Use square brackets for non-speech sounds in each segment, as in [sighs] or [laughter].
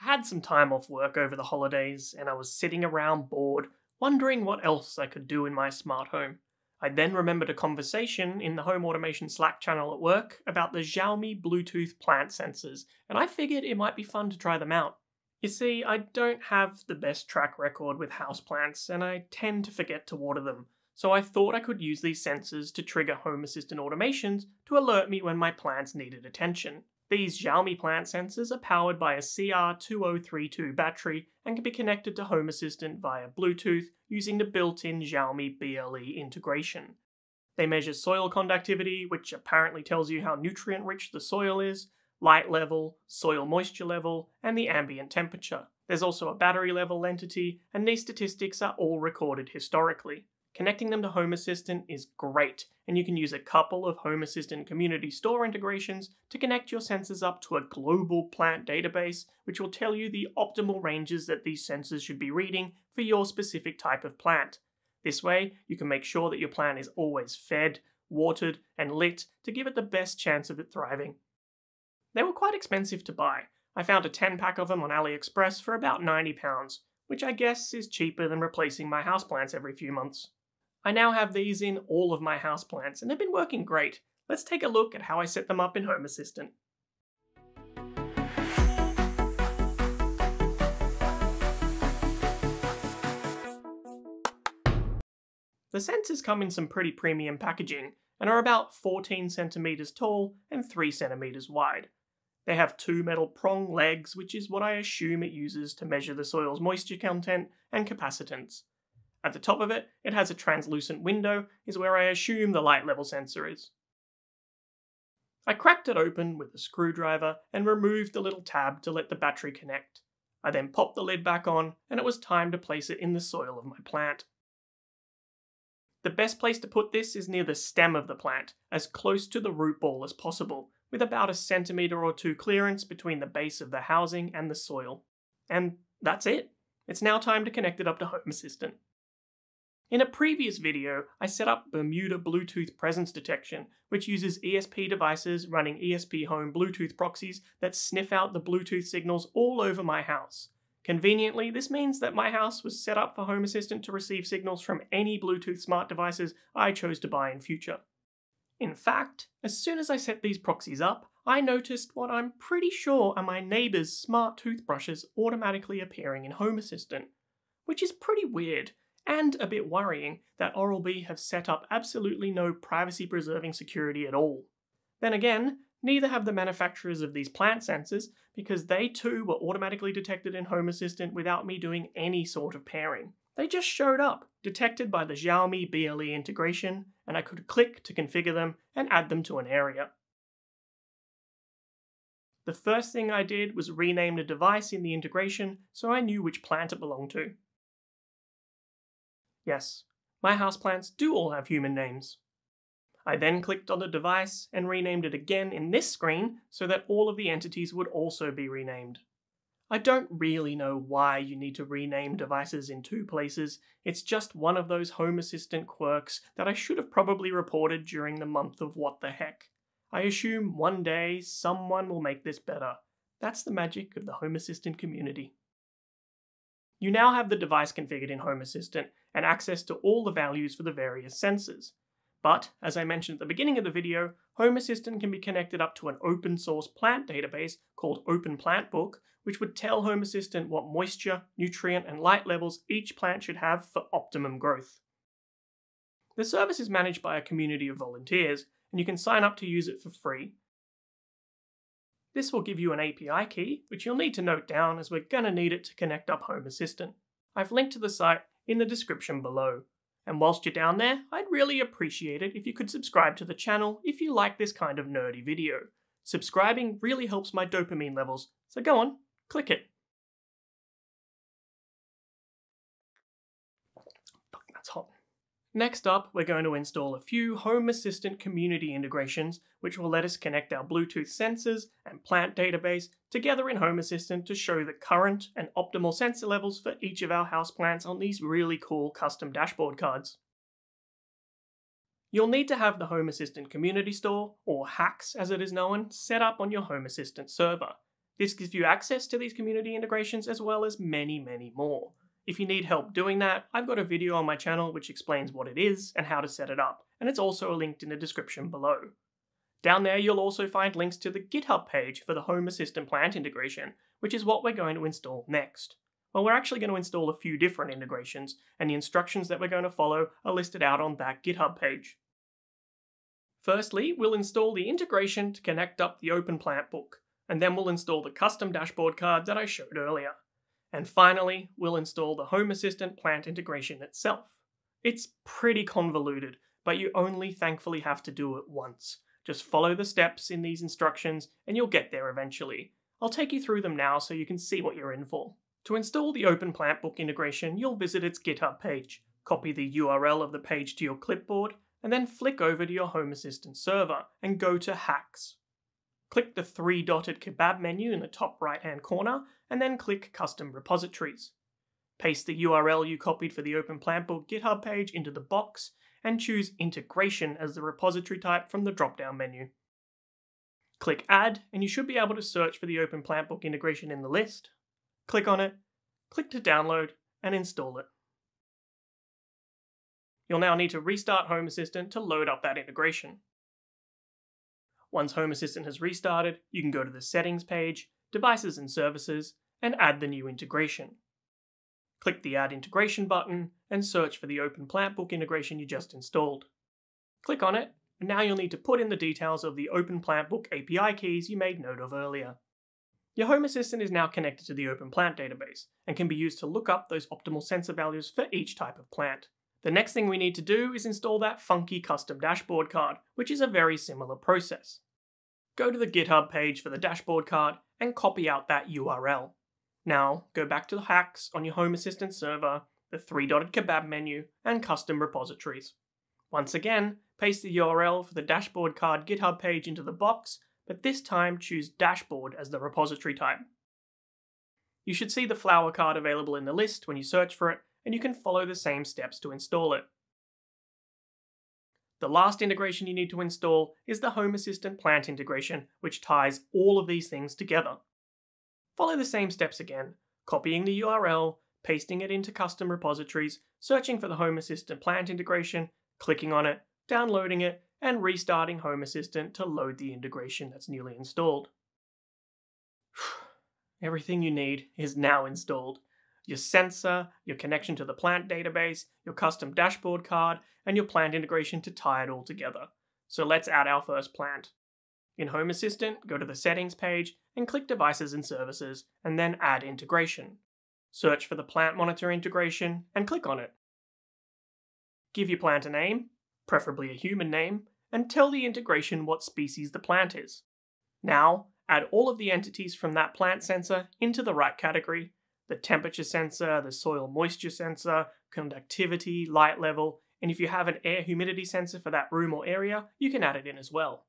I had some time off work over the holidays and I was sitting around bored, wondering what else I could do in my smart home. I then remembered a conversation in the home automation Slack channel at work about the Xiaomi Bluetooth plant sensors, and I figured it might be fun to try them out. You see, I don't have the best track record with houseplants, and I tend to forget to water them, so I thought I could use these sensors to trigger Home Assistant automations to alert me when my plants needed attention. These Xiaomi plant sensors are powered by a CR2032 battery and can be connected to Home Assistant via Bluetooth using the built-in Xiaomi BLE integration. They measure soil conductivity, which apparently tells you how nutrient rich the soil is, light level, soil moisture level, and the ambient temperature. There's also a battery level entity, and these statistics are all recorded historically. Connecting them to Home Assistant is great, and you can use a couple of Home Assistant community store integrations to connect your sensors up to a global plant database, which will tell you the optimal ranges that these sensors should be reading for your specific type of plant. This way, you can make sure that your plant is always fed, watered, and lit to give it the best chance of it thriving. They were quite expensive to buy. I found a 10 pack of them on AliExpress for about £90, which I guess is cheaper than replacing my houseplants every few months. I now have these in all of my houseplants and they've been working great. Let's take a look at how I set them up in Home Assistant. The sensors come in some pretty premium packaging and are about 14 centimeters tall and 3 centimeters wide. They have two metal prong legs, which is what I assume it uses to measure the soil's moisture content and capacitance. At the top of it, it has a translucent window, is where I assume the light level sensor is. I cracked it open with a screwdriver and removed the little tab to let the battery connect. I then popped the lid back on, and it was time to place it in the soil of my plant. The best place to put this is near the stem of the plant, as close to the root ball as possible, with about a centimetre or two clearance between the base of the housing and the soil. And that's it. It's now time to connect it up to Home Assistant. In a previous video, I set up Bermuda Bluetooth presence detection, which uses ESP devices running ESPHome Bluetooth proxies that sniff out the Bluetooth signals all over my house. Conveniently, this means that my house was set up for Home Assistant to receive signals from any Bluetooth smart devices I chose to buy in future. In fact, as soon as I set these proxies up, I noticed what I'm pretty sure are my neighbour's smart toothbrushes automatically appearing in Home Assistant, which is pretty weird and a bit worrying that Oral-B have set up absolutely no privacy preserving security at all. Then again, neither have the manufacturers of these plant sensors because they too were automatically detected in Home Assistant without me doing any sort of pairing. They just showed up, detected by the Xiaomi BLE integration, and I could click to configure them and add them to an area. The first thing I did was rename the device in the integration so I knew which plant it belonged to. Yes, my houseplants do all have human names. I then clicked on the device and renamed it again in this screen so that all of the entities would also be renamed. I don't really know why you need to rename devices in two places, it's just one of those Home Assistant quirks that I should have probably reported during the month of what the heck. I assume one day someone will make this better. That's the magic of the Home Assistant community. You now have the device configured in Home Assistant and access to all the values for the various sensors. But, as I mentioned at the beginning of the video, Home Assistant can be connected up to an open source plant database called Open Plantbook, which would tell Home Assistant what moisture, nutrient, and light levels each plant should have for optimum growth. The service is managed by a community of volunteers, and you can sign up to use it for free, this will give you an API key, which you'll need to note down as we're going to need it to connect up Home Assistant. I've linked to the site in the description below. And whilst you're down there, I'd really appreciate it if you could subscribe to the channel if you like this kind of nerdy video. Subscribing really helps my dopamine levels, so go on, click it. That's hot. Next up, we're going to install a few Home Assistant community integrations, which will let us connect our Bluetooth sensors and plant database together in Home Assistant to show the current and optimal sensor levels for each of our houseplants on these really cool custom dashboard cards. You'll need to have the Home Assistant Community Store, or HACS as it is known, set up on your Home Assistant server. This gives you access to these community integrations as well as many, many more. If you need help doing that, I've got a video on my channel which explains what it is and how to set it up, and it's also linked in the description below. Down there you'll also find links to the GitHub page for the Home Assistant plant integration, which is what we're going to install next. Well, we're actually going to install a few different integrations, and the instructions that we're going to follow are listed out on that GitHub page. Firstly, we'll install the integration to connect up the Open Plantbook, and then we'll install the custom dashboard card that I showed earlier. And finally, we'll install the Home Assistant plant integration itself. It's pretty convoluted, but you only thankfully have to do it once. Just follow the steps in these instructions and you'll get there eventually. I'll take you through them now so you can see what you're in for. To install the Open Plantbook integration, you'll visit its GitHub page, copy the URL of the page to your clipboard, and then flick over to your Home Assistant server and go to HACS. Click the three dotted kebab menu in the top right hand corner and then click Custom Repositories. Paste the URL you copied for the Open Plant GitHub page into the box and choose Integration as the repository type from the drop down menu. Click Add and you should be able to search for the Open Plant integration in the list. Click on it, click to download, and install it. You'll now need to restart Home Assistant to load up that integration. Once Home Assistant has restarted, you can go to the Settings page, Devices and Services, and add the new integration. Click the Add Integration button and search for the Open Plantbook integration you just installed. Click on it, and now you'll need to put in the details of the Open Plantbook API keys you made note of earlier. Your Home Assistant is now connected to the Open Plant database and can be used to look up those optimal sensor values for each type of plant. The next thing we need to do is install that funky custom dashboard card, which is a very similar process. Go to the GitHub page for the dashboard card and copy out that URL. Now, go back to the HACS on your Home Assistant server, the three-dotted kebab menu, and custom repositories. Once again, paste the URL for the dashboard card GitHub page into the box, but this time choose dashboard as the repository type. You should see the flower card available in the list when you search for it, and you can follow the same steps to install it. The last integration you need to install is the Home Assistant plant integration, which ties all of these things together. Follow the same steps again, copying the URL, pasting it into custom repositories, searching for the Home Assistant plant integration, clicking on it, downloading it, and restarting Home Assistant to load the integration that's newly installed. [sighs] Everything you need is now installed your sensor, your connection to the plant database, your custom dashboard card, and your plant integration to tie it all together. So let's add our first plant. In Home Assistant, go to the Settings page and click Devices and Services, and then Add Integration. Search for the Plant Monitor integration and click on it. Give your plant a name, preferably a human name, and tell the integration what species the plant is. Now, add all of the entities from that plant sensor into the right category the temperature sensor, the soil moisture sensor, conductivity, light level, and if you have an air humidity sensor for that room or area, you can add it in as well.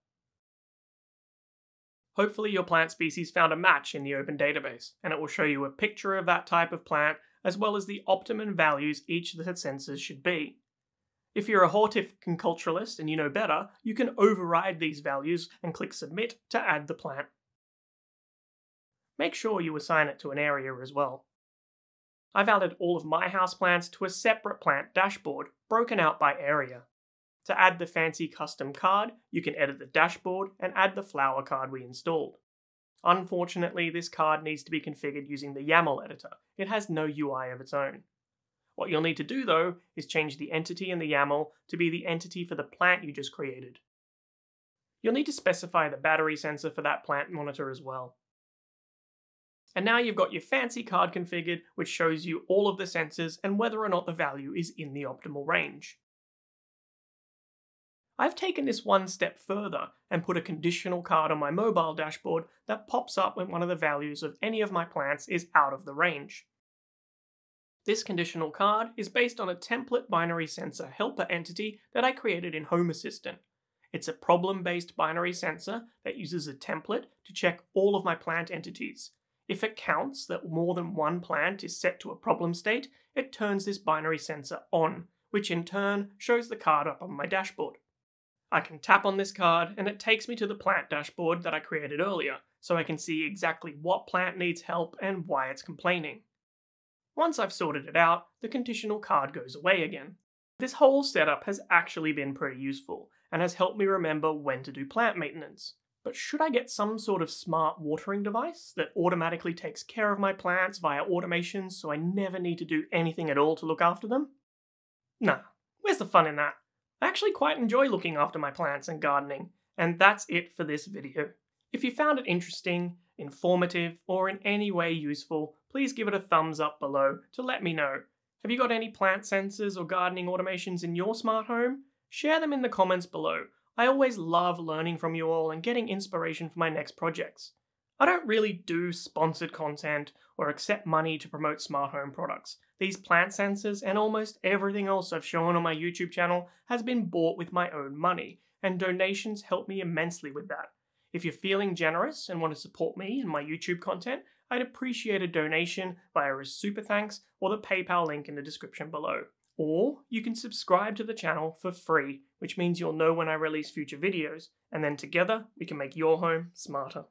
Hopefully your plant species found a match in the open database, and it will show you a picture of that type of plant as well as the optimum values each of the sensors should be. If you're a horticulturalist and you know better, you can override these values and click Submit to add the plant. Make sure you assign it to an area as well. I've added all of my houseplants to a separate plant dashboard, broken out by area. To add the fancy custom card, you can edit the dashboard and add the flower card we installed. Unfortunately, this card needs to be configured using the YAML editor. It has no UI of its own. What you'll need to do though is change the entity in the YAML to be the entity for the plant you just created. You'll need to specify the battery sensor for that plant monitor as well. And now you've got your fancy card configured, which shows you all of the sensors and whether or not the value is in the optimal range. I've taken this one step further and put a conditional card on my mobile dashboard that pops up when one of the values of any of my plants is out of the range. This conditional card is based on a template binary sensor helper entity that I created in Home Assistant. It's a problem based binary sensor that uses a template to check all of my plant entities, if it counts that more than one plant is set to a problem state, it turns this binary sensor on, which in turn shows the card up on my dashboard. I can tap on this card and it takes me to the plant dashboard that I created earlier, so I can see exactly what plant needs help and why it's complaining. Once I've sorted it out, the conditional card goes away again. This whole setup has actually been pretty useful, and has helped me remember when to do plant maintenance. But should I get some sort of smart watering device that automatically takes care of my plants via automation so I never need to do anything at all to look after them? Nah, where's the fun in that? I actually quite enjoy looking after my plants and gardening, and that's it for this video. If you found it interesting, informative, or in any way useful, please give it a thumbs up below to let me know. Have you got any plant sensors or gardening automations in your smart home? Share them in the comments below. I always love learning from you all and getting inspiration for my next projects. I don't really do sponsored content or accept money to promote smart home products. These plant sensors and almost everything else I've shown on my YouTube channel has been bought with my own money, and donations help me immensely with that. If you're feeling generous and want to support me and my YouTube content, I'd appreciate a donation via a super thanks or the PayPal link in the description below. Or you can subscribe to the channel for free, which means you'll know when I release future videos, and then together we can make your home smarter.